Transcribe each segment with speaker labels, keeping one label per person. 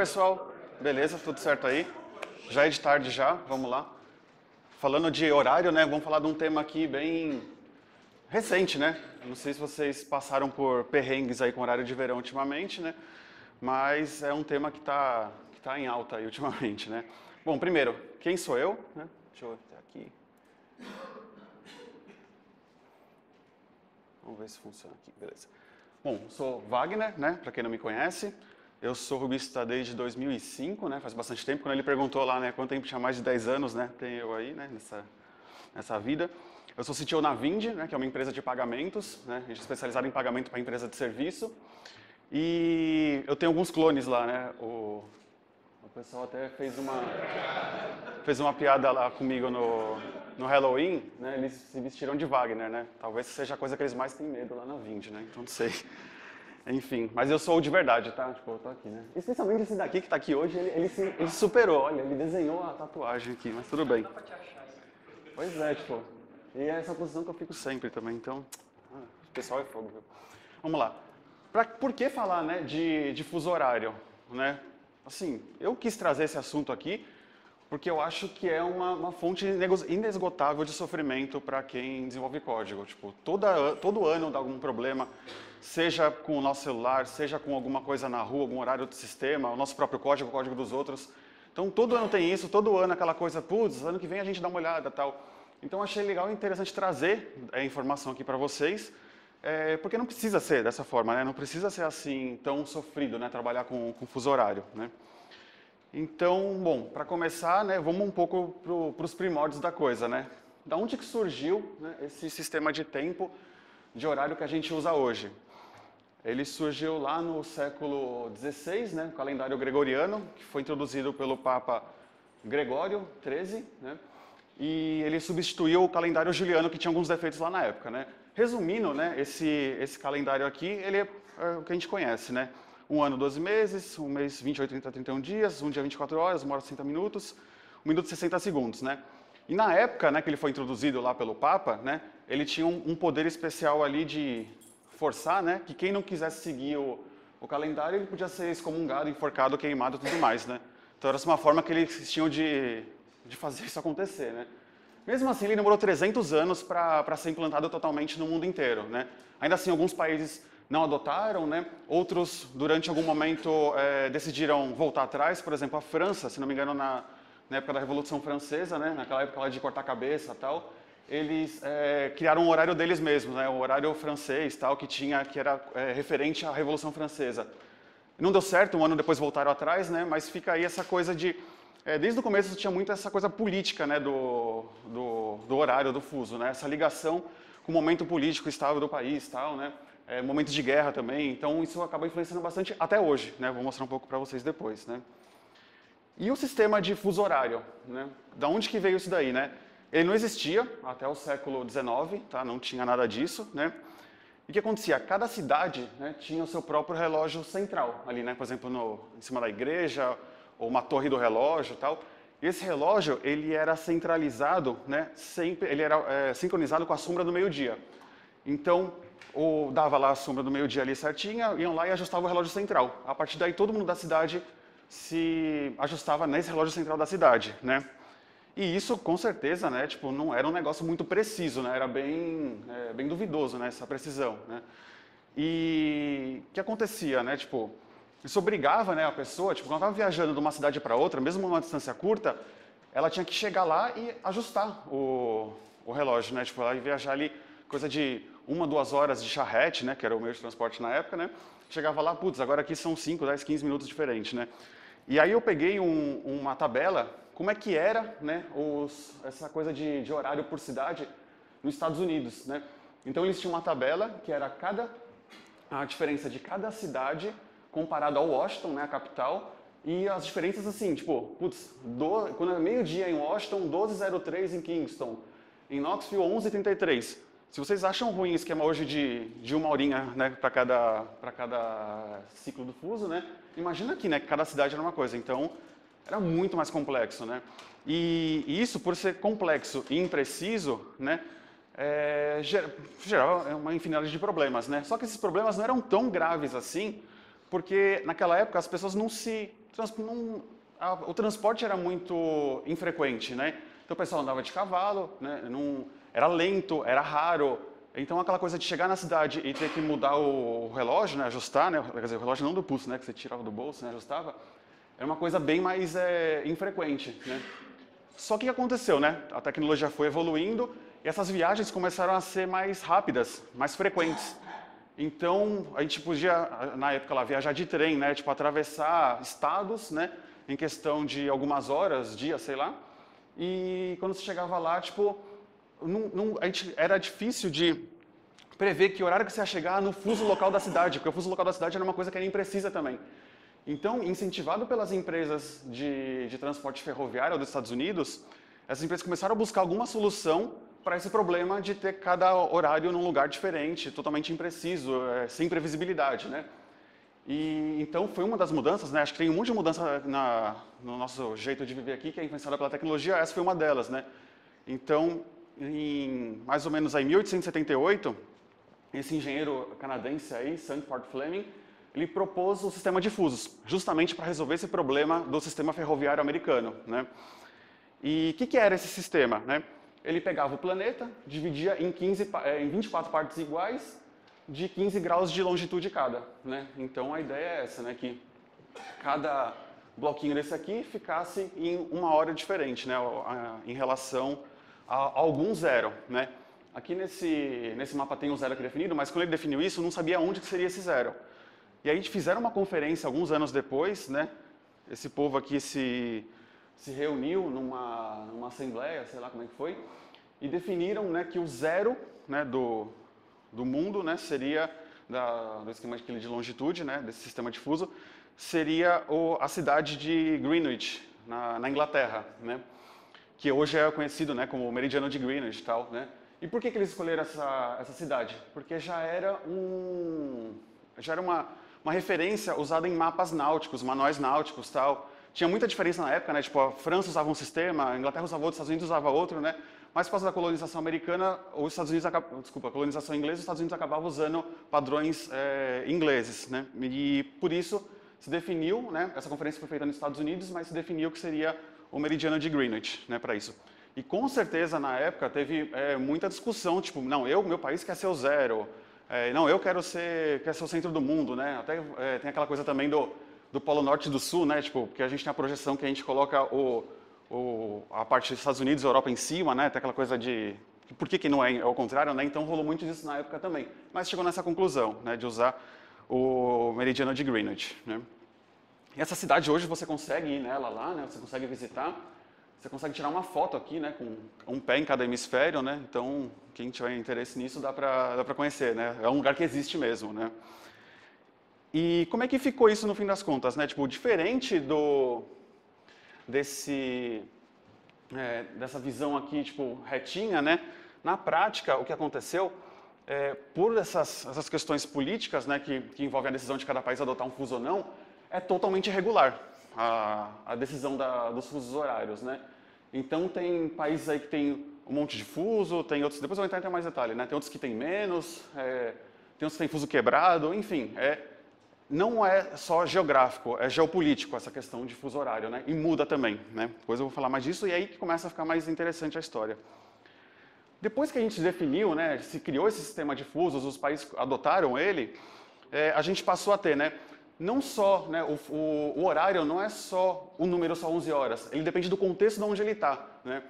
Speaker 1: pessoal? Beleza? Tudo certo aí? Já é de tarde já, vamos lá. Falando de horário, né? Vamos falar de um tema aqui bem recente, né? Não sei se vocês passaram por perrengues aí com horário de verão ultimamente, né? Mas é um tema que está que tá em alta aí ultimamente, né? Bom, primeiro, quem sou eu? Né? Deixa eu até aqui. Vamos ver se funciona aqui, beleza. Bom, sou Wagner, né? Para quem não me conhece. Eu sou rubista desde 2005, né? Faz bastante tempo. Quando ele perguntou lá, né? Quanto tempo tinha mais de 10 anos, né? Tem eu aí, né? Nessa, nessa vida. Eu sou CTO na Vind, né? Que é uma empresa de pagamentos, né? A gente é especializado em pagamento para empresa de serviço. E eu tenho alguns clones lá, né? O, o pessoal até fez uma fez uma piada lá comigo no, no Halloween, né? Eles se vestiram de Wagner, né? Talvez seja a coisa que eles mais têm medo lá na Vind, né? Então não sei. Enfim, mas eu sou o de verdade, tá? Tipo, eu tô aqui, né? Especialmente esse daqui que tá aqui hoje, ele, ele, se, ele superou, olha, ele desenhou a tatuagem aqui, mas tudo bem. Pois é, tipo, e é essa posição que eu fico sempre também, então, ah, o pessoal é fogo, viu? Vamos lá. Pra, por que falar, né, de, de fuso horário, né? Assim, eu quis trazer esse assunto aqui porque eu acho que é uma, uma fonte inesgotável de sofrimento para quem desenvolve código. Tipo, toda, todo ano dá algum problema, seja com o nosso celular, seja com alguma coisa na rua, algum horário do sistema, o nosso próprio código, o código dos outros. Então, todo ano tem isso, todo ano aquela coisa, putz, ano que vem a gente dá uma olhada tal. Então, achei legal e interessante trazer a informação aqui para vocês, é, porque não precisa ser dessa forma, né? Não precisa ser assim tão sofrido, né? Trabalhar com, com fuso horário, né? Então, bom, para começar, né, vamos um pouco para os primórdios da coisa, né? Da onde que surgiu né, esse sistema de tempo, de horário que a gente usa hoje? Ele surgiu lá no século XVI, né, calendário gregoriano, que foi introduzido pelo Papa Gregório XIII, né? E ele substituiu o calendário juliano que tinha alguns defeitos lá na época, né? Resumindo, né, esse esse calendário aqui, ele é, é o que a gente conhece, né? Um ano 12 meses, um mês 28, 30, 31 dias, um dia 24 horas, uma hora 60 minutos, um minuto 60 segundos, né? E na época né, que ele foi introduzido lá pelo Papa, né, ele tinha um, um poder especial ali de forçar né, que quem não quisesse seguir o, o calendário, ele podia ser excomungado, enforcado, queimado e tudo mais, né? Então era uma forma que eles tinham de, de fazer isso acontecer, né? Mesmo assim, ele demorou 300 anos para ser implantado totalmente no mundo inteiro, né? Ainda assim, alguns países não adotaram, né? Outros, durante algum momento, é, decidiram voltar atrás. Por exemplo, a França, se não me engano, na, na época da Revolução Francesa, né? Naquela época lá de cortar cabeça tal, eles é, criaram um horário deles mesmos, né? O horário francês tal, que tinha, que era é, referente à Revolução Francesa. Não deu certo, um ano depois voltaram atrás, né? Mas fica aí essa coisa de desde o começo tinha muito essa coisa política né, do, do, do, horário, do fuso, né, essa ligação com o momento político estável do país, tal, né, é, momentos de guerra também. Então isso acaba influenciando bastante até hoje. Né? Vou mostrar um pouco para vocês depois. Né? E o sistema de fuso horário? Né? Da onde que veio isso daí? Né? Ele não existia até o século XIX, tá? não tinha nada disso. Né? E o que acontecia? Cada cidade né, tinha o seu próprio relógio central, ali, né? por exemplo, no, em cima da igreja, ou uma torre do relógio tal. E esse relógio ele era centralizado, né, sempre, ele era é, sincronizado com a sombra do meio-dia. Então, ou dava lá a sombra do meio-dia ali certinha, iam lá e ajustavam o relógio central. A partir daí, todo mundo da cidade se ajustava nesse relógio central da cidade, né? E isso, com certeza, né, tipo, não era um negócio muito preciso, né? Era bem, é, bem duvidoso, né, essa precisão, né? E o que acontecia, né? Tipo, isso obrigava, né, a pessoa, tipo, quando estava viajando de uma cidade para outra, mesmo numa distância curta, ela tinha que chegar lá e ajustar o, o relógio, né? Tipo, ela ia viajar ali coisa de uma, duas horas de charrete, né, que era o meio de transporte na época, né, chegava lá, putz, agora aqui são 5, 10, 15 minutos diferentes, né. E aí eu peguei um, uma tabela, como é que era, né, os, essa coisa de, de horário por cidade nos Estados Unidos, né. Então eles tinham uma tabela que era cada, a diferença de cada cidade comparado ao Washington, né, a capital, e as diferenças assim, tipo, putz, do, quando é meio-dia em Washington, 12:03 em Kingston, em Knoxville 11:33. Se vocês acham ruim o esquema hoje de, de uma horinha né, para cada, cada ciclo do fuso, né, imagina aqui né, que cada cidade era uma coisa. Então, era muito mais complexo. Né? E, e isso, por ser complexo e impreciso, né, é, gerava uma infinidade de problemas. Né? Só que esses problemas não eram tão graves assim, porque naquela época as pessoas não se não a, o transporte era muito infrequente, né? Então o pessoal andava de cavalo, né? Não, era lento, era raro. Então aquela coisa de chegar na cidade e ter que mudar o relógio, né? Ajustar, né? Quer dizer, o relógio não do pulso, né? Que você tirava do bolso, né? Ajustava. Era uma coisa bem mais é, infrequente, né? Só que o que aconteceu, né? A tecnologia foi evoluindo e essas viagens começaram a ser mais rápidas, mais frequentes. Então, a gente podia, na época lá, viajar de trem, né? Tipo, atravessar estados, né? em questão de algumas horas, dias, sei lá. E quando você chegava lá, tipo, não, não, a gente, era difícil de prever que horário que você ia chegar no fuso local da cidade, porque o fuso local da cidade era uma coisa que era imprecisa também. Então, incentivado pelas empresas de, de transporte ferroviário dos Estados Unidos, essas empresas começaram a buscar alguma solução para esse problema de ter cada horário num lugar diferente, totalmente impreciso, é, sem previsibilidade, né? E então foi uma das mudanças, né? Acho que tem um monte de mudança na, no nosso jeito de viver aqui que é influenciada pela tecnologia. Essa foi uma delas, né? Então, em mais ou menos aí 1878, esse engenheiro canadense aí, Sanford Fleming, ele propôs o sistema de fusos, justamente para resolver esse problema do sistema ferroviário americano, né? E o que, que, era esse sistema, né? Ele pegava o planeta, dividia em, 15, eh, em 24 partes iguais de 15 graus de longitude cada, né? Então a ideia é essa, né? Que cada bloquinho desse aqui ficasse em uma hora diferente, né? Em relação a algum zero, né? Aqui nesse, nesse mapa tem um zero aqui definido, mas quando ele definiu isso, não sabia onde seria esse zero. E aí fizeram uma conferência alguns anos depois, né? Esse povo aqui se, se reuniu numa, numa assembleia, sei lá como é que foi, e definiram né, que o zero né, do, do mundo, né, seria da, do esquema de longitude, né, desse sistema difuso, seria o, a cidade de Greenwich, na, na, Inglaterra, né, que hoje é conhecido né, como o meridiano de Greenwich tal, né. E por que, que eles escolheram essa, essa cidade? Porque já era um, já era uma, uma referência usada em mapas náuticos, manuais náuticos tal. Tinha muita diferença na época, né? Tipo, a França usava um sistema, a Inglaterra usava outro, os Estados Unidos usava outro, né? Mas por causa da colonização americana, os Estados Unidos, desculpa, a colonização inglesa, os Estados Unidos acabavam usando padrões é, ingleses, né? E por isso se definiu, né? Essa conferência foi feita nos Estados Unidos, mas se definiu que seria o meridiano de Greenwich, né? Para isso. E com certeza na época teve é, muita discussão, tipo, não, eu, meu país quer ser o zero, é, não, eu quero ser, quero ser o centro do mundo, né? Até tem aquela coisa também do do Polo Norte e do Sul, né? Tipo, porque a gente tem a projeção que a gente coloca o a parte dos Estados Unidos Europa em cima, né? Tem aquela coisa de por que, que não é ao contrário, né? Então rolou muito disso na época também. Mas chegou nessa conclusão, né? De usar o meridiano de Greenwich, né? E essa cidade hoje você consegue ir nela lá, né? Você consegue visitar. Você consegue tirar uma foto aqui, né? Com um pé em cada hemisfério, né? Então quem tiver interesse nisso dá para dá para conhecer, né? É um lugar que existe mesmo, né? E como é que ficou isso no fim das contas, né? Tipo, diferente do desse, é, dessa visão aqui, tipo, retinha, né? Na prática, o que aconteceu, é, por essas, essas questões políticas, né, que, que envolvem a decisão de cada país adotar um fuso ou não, é totalmente irregular a, a decisão da, dos fusos horários, né? Então, tem países aí que tem um monte de fuso, tem outros, depois eu vou entrar em mais detalhe, né? Tem outros que tem menos, é, tem outros que tem fuso quebrado, enfim, é, não é só geográfico, é geopolítico essa questão de fuso horário, né? E muda também, né? Depois eu vou falar mais disso e aí que começa a ficar mais interessante a história. Depois que a gente definiu, né, se criou esse sistema de fusos, os países adotaram ele, é, a gente passou a ter, né, não só, né, o, o, o, horário não é só o número só 11 horas, ele depende do contexto de onde ele está, né?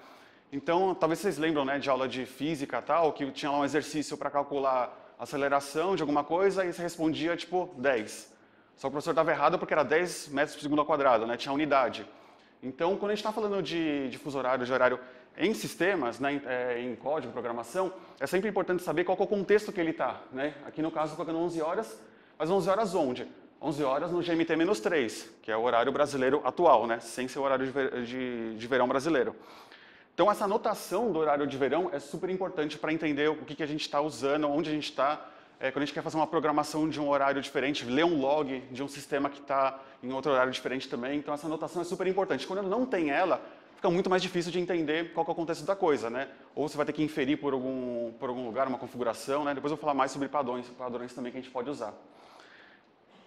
Speaker 1: Então, talvez vocês lembram, né, de aula de física tal, que tinha lá um exercício para calcular aceleração de alguma coisa e você respondia tipo 10. Só que o professor estava errado porque era 10 metros por segundo ao quadrado, né? tinha unidade. Então, quando a gente está falando de, de fuso horário, de horário em sistemas, né, é, em código, programação, é sempre importante saber qual é o contexto que ele está. Né? Aqui no caso, colocando 11 horas, mas 11 horas onde? 11 horas no GMT-3, que é o horário brasileiro atual, né? sem ser o horário de, de, de verão brasileiro. Então, essa anotação do horário de verão é super importante para entender o que, que a gente está usando, onde a gente está, é, quando a gente quer fazer uma programação de um horário diferente, ler um log de um sistema que está em outro horário diferente também. Então, essa anotação é super importante. Quando não tem ela, fica muito mais difícil de entender qual é o contexto da coisa, né? Ou você vai ter que inferir por algum, por algum lugar, uma configuração, né? Depois eu vou falar mais sobre padrões, padrões também que a gente pode usar.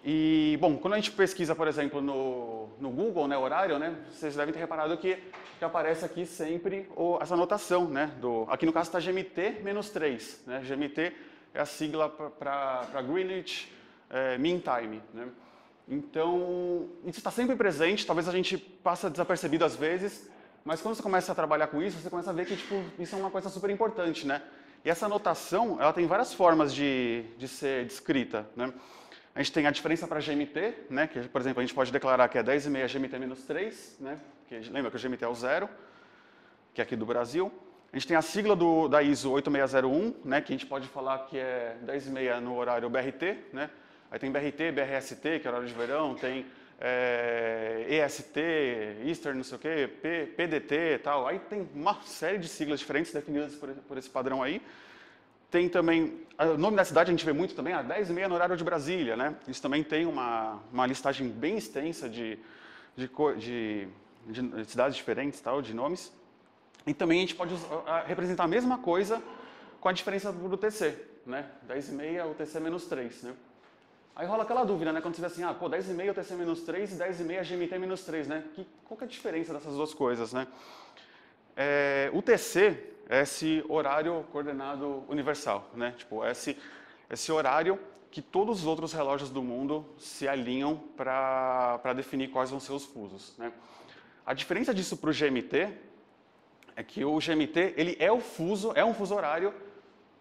Speaker 1: E, bom, quando a gente pesquisa, por exemplo, no, no Google, né, horário, né, vocês devem ter reparado que, que aparece aqui sempre o, essa anotação, né, do, aqui no caso está GMT-3, né, GMT é a sigla para Greenwich é, Mean Time, né. Então, isso está sempre presente, talvez a gente passe desapercebido às vezes, mas quando você começa a trabalhar com isso, você começa a ver que tipo, isso é uma coisa super importante, né? E essa anotação, ela tem várias formas de, de ser descrita, né? A gente tem a diferença para GMT, né? Que, por exemplo, a gente pode declarar que é 10,5 GMT menos 3, né? Que, lembra que o GMT é o zero, que é aqui do Brasil. A gente tem a sigla do, da ISO 8601, né? Que a gente pode falar que é 10,5 no horário BRT, né? Aí tem BRT, BRST, que é horário de verão, tem é, EST, Eastern, não sei o quê, P, PDT e tal. Aí tem uma série de siglas diferentes definidas por, por esse padrão aí. Tem também, o nome da cidade a gente vê muito também, a 10 e meia no horário de Brasília, né? Isso também tem uma, uma listagem bem extensa de, de, de, de cidades diferentes, tal, de nomes. E também a gente pode representar a mesma coisa com a diferença do TC, né? 10 e meia, o TC menos 3, né? Aí rola aquela dúvida, né? Quando você vê assim, ah, pô, 10,5 TC menos 3 e 10,5 GMT menos 3, né? Que, qual que é a diferença dessas duas coisas, né? É, o esse horário coordenado universal, né? Tipo, esse, esse horário que todos os outros relógios do mundo se alinham para definir quais vão ser os fusos, né? A diferença disso para o GMT é que o GMT ele é o fuso, é um fuso horário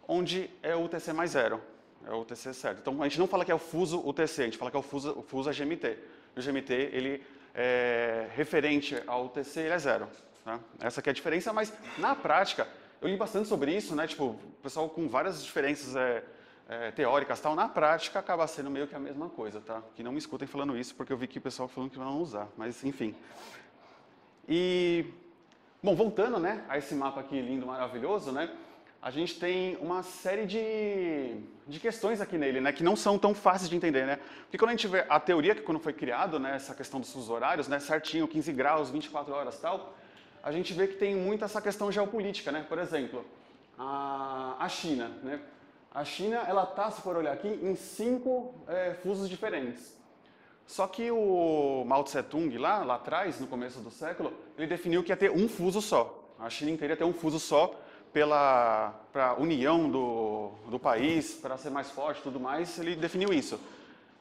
Speaker 1: onde é o TC mais zero. É o TC certo. Então a gente não fala que é o fuso UTC, a gente fala que é o fuso, o fuso é GMT. O GMT, ele é referente ao UTC, ele é zero. Tá? Essa é a diferença, mas na prática, eu li bastante sobre isso, né? Tipo, o pessoal com várias diferenças é, é, teóricas tal, na prática acaba sendo meio que a mesma coisa, tá? Que não me escutem falando isso, porque eu vi que o pessoal falando que não usar, mas enfim. E, bom, voltando, né, a esse mapa aqui lindo, maravilhoso, né? a gente tem uma série de, de questões aqui nele, né, que não são tão fáceis de entender, né? Porque quando a gente vê a teoria que quando foi criado, né, essa questão dos horários, né, certinho, 15 graus, 24 horas, tal, a gente vê que tem muito essa questão geopolítica, né? Por exemplo, a, a China, né? A China, ela tá, se for olhar aqui, em cinco é, fusos diferentes. Só que o Mao Tse Tung lá, lá atrás, no começo do século, ele definiu que ia ter um fuso só. A China inteira ia ter um fuso só pela pra união do, do país, para ser mais forte e tudo mais, ele definiu isso.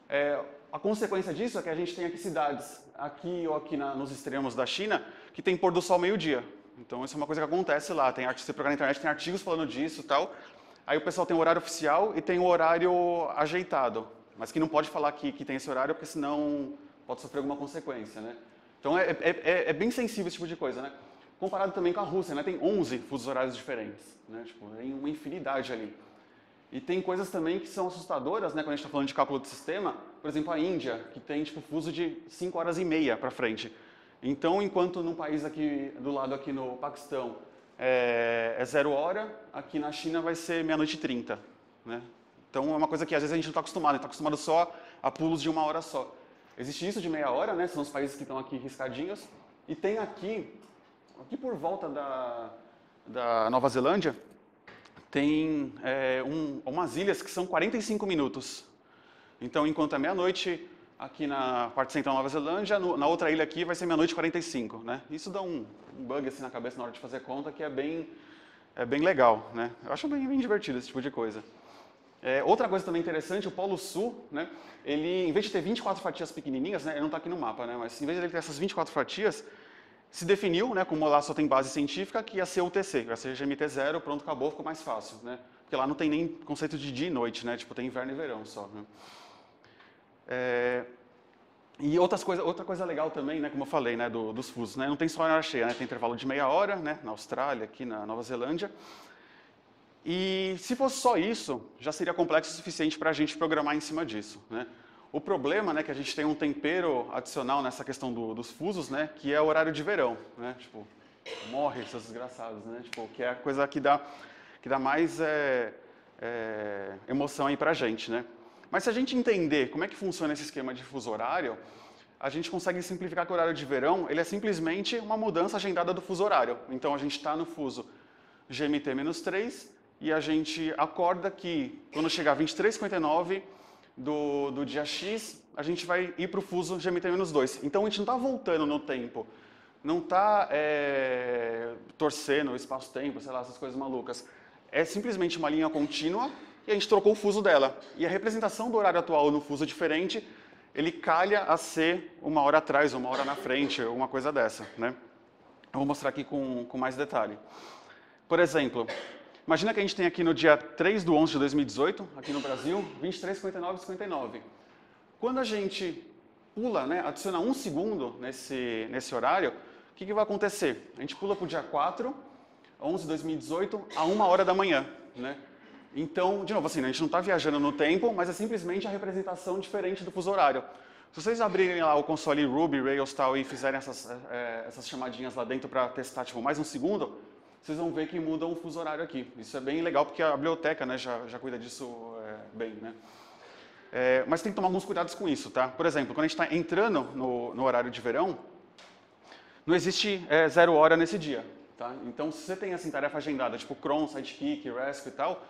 Speaker 1: É, a consequência disso é que a gente tem aqui cidades, aqui ou aqui na, nos extremos da China, que tem pôr do sol meio-dia. Então isso é uma coisa que acontece lá. Tem, se você procurar na internet, tem artigos falando disso e tal. Aí o pessoal tem o horário oficial e tem o horário ajeitado. Mas que não pode falar que, que tem esse horário, porque senão pode sofrer alguma consequência, né? Então é, é, é, é bem sensível esse tipo de coisa, né? comparado também com a Rússia, né? Tem 11 fusos horários diferentes, né? Tipo, tem uma infinidade ali. E tem coisas também que são assustadoras, né? Quando a gente está falando de cálculo de sistema, por exemplo, a Índia, que tem tipo fuso de 5 horas e meia para frente. Então, enquanto num país aqui do lado aqui no Paquistão é, é zero hora, aqui na China vai ser meia-noite e trinta, né? Então é uma coisa que às vezes a gente não está acostumado, está acostumado só a pulos de uma hora só. Existe isso de meia hora, né? São os países que estão aqui riscadinhos. E tem aqui aqui por volta da, da Nova Zelândia, tem é, um, umas ilhas que são 45 minutos. Então, enquanto é meia-noite aqui na parte central da Nova Zelândia, no, na outra ilha aqui vai ser meia-noite e 45, né? Isso dá um, um, bug assim na cabeça na hora de fazer conta que é bem, é bem legal, né? Eu acho bem, bem divertido esse tipo de coisa. É, outra coisa também interessante, o Polo Sul, né? Ele, em vez de ter 24 fatias pequenininhas, né? Ele não está aqui no mapa, né? Mas em vez de ele ter essas 24 fatias, se definiu, né, como lá só tem base científica, que ia ser o TC, ia ser GMT0, pronto, acabou, ficou mais fácil, né? Porque lá não tem nem conceito de dia e noite, né? Tipo, tem inverno e verão só, né? É... E outras coisa, outra coisa legal também, né, como eu falei, né, do, dos fusos, né? Não tem só hora cheia, né? Tem intervalo de meia hora, né, na Austrália, aqui na Nova Zelândia. E se fosse só isso, já seria complexo o suficiente para a gente programar em cima disso, né? O problema, né, que a gente tem um tempero adicional nessa questão do, dos fusos, né, que é o horário de verão, né, tipo, morre esses desgraçados, né, tipo, que é a coisa que dá, que dá mais é, é, emoção aí pra gente, né. Mas se a gente entender como é que funciona esse esquema de fuso horário, a gente consegue simplificar que o horário de verão, ele é simplesmente uma mudança agendada do fuso horário. Então, a gente está no fuso GMT-3 e a gente acorda que, quando chegar 23h59, do, do dia X, a gente vai ir para o fuso GMT-2. Então a gente não está voltando no tempo, não está é, torcendo o espaço-tempo, sei lá, essas coisas malucas. É simplesmente uma linha contínua e a gente trocou o fuso dela. E a representação do horário atual no fuso diferente, ele calha a ser uma hora atrás, uma hora na frente, uma coisa dessa. Né? Eu vou mostrar aqui com, com mais detalhe. Por exemplo, imagina que a gente tem aqui no dia 3 do 11 de 2018, aqui no Brasil, 23, 59 59. Quando a gente pula, né, adiciona um segundo nesse, nesse horário, o que, que vai acontecer? A gente pula para o dia 4, 11 de 2018, a uma hora da manhã. Né? Então, de novo, assim, né, a gente não está viajando no tempo, mas é simplesmente a representação diferente do fuso horário. Se vocês abrirem lá o console Ruby, Rails tal e fizerem essas, é, essas chamadinhas lá dentro para testar tipo, mais um segundo, vocês vão ver que muda o fuso horário aqui. Isso é bem legal porque a biblioteca né, já, já cuida disso é, bem. Né? É, mas tem que tomar alguns cuidados com isso. Tá? Por exemplo, quando a gente está entrando no, no, horário de verão, não existe é, zero hora nesse dia. Tá? Então, se você tem assim, tarefa agendada, tipo cron, sidekick, rescue e tal,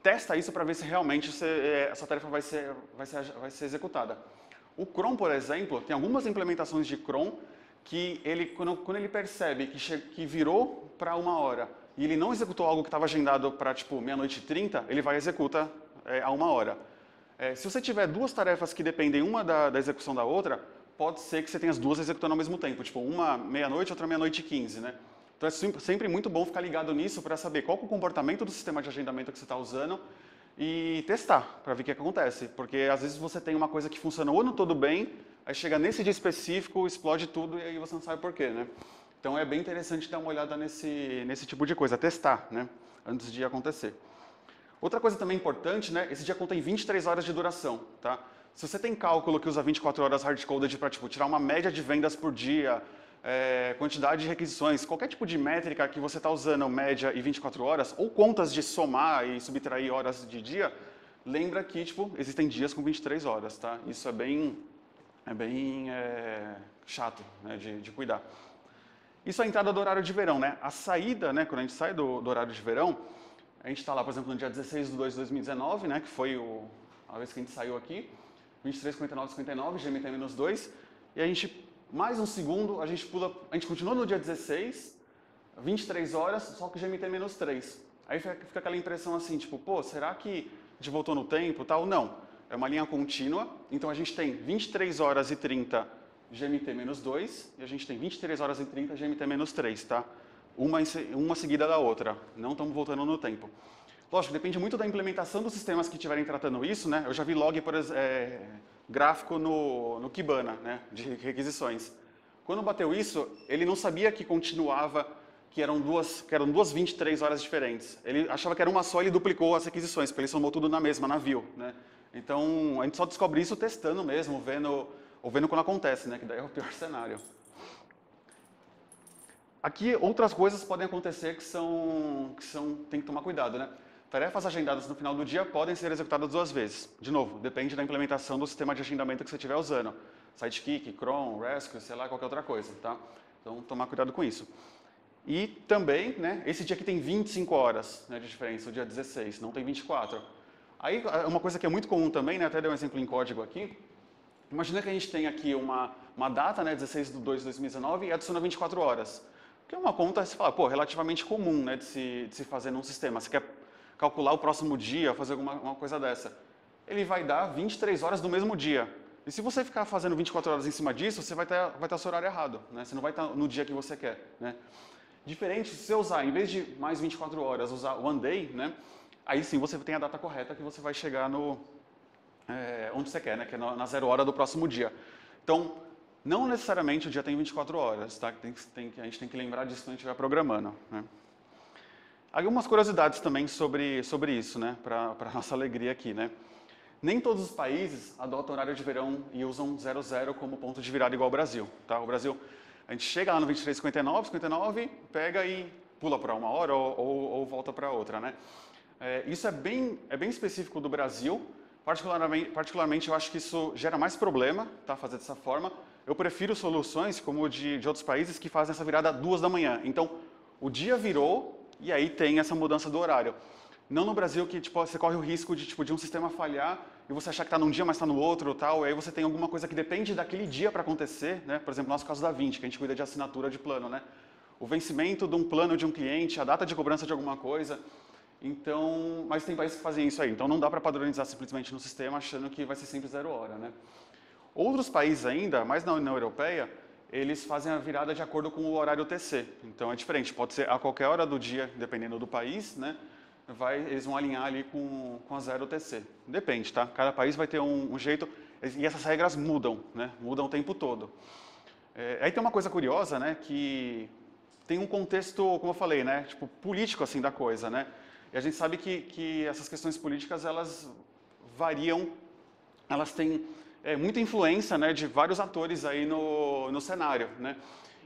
Speaker 1: testa isso para ver se realmente você, é, essa tarefa vai ser, vai, ser, vai ser executada. O cron, por exemplo, tem algumas implementações de cron que ele, quando, quando ele percebe que, que virou para uma hora e ele não executou algo que estava agendado para tipo meia-noite e trinta, ele vai executar é, a uma hora. É, se você tiver duas tarefas que dependem uma da, da, execução da outra, pode ser que você tenha as duas executando ao mesmo tempo, tipo uma meia-noite, outra meia-noite e quinze, né? Então é sempre muito bom ficar ligado nisso para saber qual é o comportamento do sistema de agendamento que você está usando e testar para ver o que acontece. Porque às vezes você tem uma coisa que funciona o ano todo bem, aí chega nesse dia específico, explode tudo e aí você não sabe por quê, né? Então é bem interessante dar uma olhada nesse, nesse tipo de coisa, testar, né? Antes de acontecer. Outra coisa também importante, né? Esse dia contém 23 horas de duração, tá? Se você tem cálculo que usa 24 horas hard-coded para tipo, tirar uma média de vendas por dia, é, quantidade de requisições, qualquer tipo de métrica que você está usando média e 24 horas, ou contas de somar e subtrair horas de dia, lembra que tipo, existem dias com 23 horas, tá? Isso é bem, é bem é, chato né, de, de, cuidar. Isso é a entrada do horário de verão, né? A saída, né, quando a gente sai do, do horário de verão, a gente está lá, por exemplo, no dia 16 de 2 de 2019, né, que foi o, a vez que a gente saiu aqui, 23, 59, 59, GMT-2, e a gente mais um segundo, a gente pula, a gente continua no dia 16, 23 horas, só que GMT menos 3. Aí fica aquela impressão assim, tipo, pô, será que a gente voltou no tempo tal? Não, é uma linha contínua, então a gente tem 23 horas e 30 GMT menos 2 e a gente tem 23 horas e 30 GMT menos 3, tá? Uma, uma seguida da outra, não estamos voltando no tempo. Lógico, depende muito da implementação dos sistemas que estiverem tratando isso, né? Eu já vi log, por exemplo, é, gráfico no, no Kibana, né, de requisições. Quando bateu isso, ele não sabia que continuava, que eram duas, que eram duas 23 horas diferentes. Ele achava que era uma só e ele duplicou as requisições, porque ele somou tudo na mesma, na view, né. Então, a gente só descobre isso testando mesmo, vendo, ou vendo quando acontece, né, que daí é o pior cenário. Aqui, outras coisas podem acontecer que são, que são, tem que tomar cuidado, né. Tarefas agendadas no final do dia podem ser executadas duas vezes. De novo, depende da implementação do sistema de agendamento que você estiver usando. Sidekick, cron, rescue, sei lá, qualquer outra coisa, tá? Então, tomar cuidado com isso. E também, né, esse dia aqui tem 25 horas né, de diferença, o dia 16, não tem 24. Aí, uma coisa que é muito comum também, né, até dei um exemplo em código aqui, imagina que a gente tem aqui uma, uma data, né, 16 de 2 de 2019, e adiciona 24 horas. Que é uma conta, você fala, pô, relativamente comum né, de, se, de se fazer num sistema. Você quer calcular o próximo dia, fazer alguma uma coisa dessa. Ele vai dar 23 horas do mesmo dia. E se você ficar fazendo 24 horas em cima disso, você vai estar vai estar seu horário errado. Né? Você não vai estar no dia que você quer. Né? Diferente se você usar, em vez de mais 24 horas, usar one day, né? Aí sim você tem a data correta que você vai chegar no, é, onde você quer, né? que é na zero hora do próximo dia. Então, não necessariamente o dia tem 24 horas, tá? Tem, tem, a gente tem que lembrar disso quando a gente estiver programando. Né? Algumas curiosidades também sobre, sobre isso, né, para nossa alegria aqui, né. Nem todos os países adotam horário de verão e usam 00 como ponto de virada igual ao Brasil, tá? O Brasil, a gente chega lá no 23,59, 59, pega e pula para uma hora ou, ou, ou volta para outra, né. É, isso é bem, é bem específico do Brasil, particularmente, particularmente eu acho que isso gera mais problema, tá, fazer dessa forma. Eu prefiro soluções como de, de outros países que fazem essa virada duas da manhã. Então, o dia virou, e aí tem essa mudança do horário. Não no Brasil que tipo, você corre o risco de, tipo, de um sistema falhar e você achar que está num dia, mas está no outro tal, e aí você tem alguma coisa que depende daquele dia para acontecer, né? Por exemplo, no nosso caso da 20, que a gente cuida de assinatura de plano, né? O vencimento de um plano de um cliente, a data de cobrança de alguma coisa. Então, mas tem países que fazem isso aí. Então não dá para padronizar simplesmente no sistema achando que vai ser sempre zero hora, né? Outros países ainda, mais na União Europeia, eles fazem a virada de acordo com o horário TC. Então é diferente, pode ser a qualquer hora do dia, dependendo do país, né? vai, eles vão alinhar ali com, com a zero TC. Depende, tá? Cada país vai ter um, um jeito, e essas regras mudam, né? Mudam o tempo todo. É, aí tem uma coisa curiosa, né? Que tem um contexto, como eu falei, né? Tipo, político, assim, da coisa, né? E a gente sabe que, que essas questões políticas, elas variam, elas têm é, muita influência, né? De vários atores aí no, no cenário, né?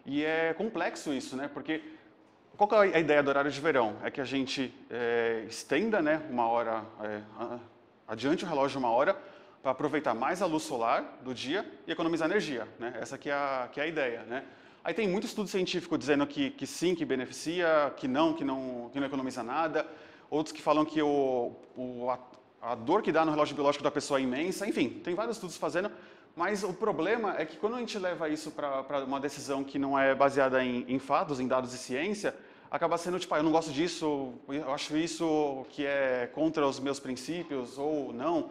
Speaker 1: E é complexo isso, né? Porque qual é a ideia do horário de verão? É que a gente é, estenda né, uma hora, é, adiante o relógio uma hora, para aproveitar mais a luz solar do dia e economizar energia. Né? Essa que é, a, que é a ideia. Né? Aí tem muito estudo científico dizendo que, que sim, que beneficia, que não, que não, que não economiza nada. Outros que falam que o, o a, a dor que dá no relógio biológico da pessoa é imensa. Enfim, tem vários estudos fazendo. Mas o problema é que quando a gente leva isso para uma decisão que não é baseada em, em fatos, em dados e ciência, acaba sendo tipo, ah, eu não gosto disso, eu acho isso que é contra os meus princípios ou não.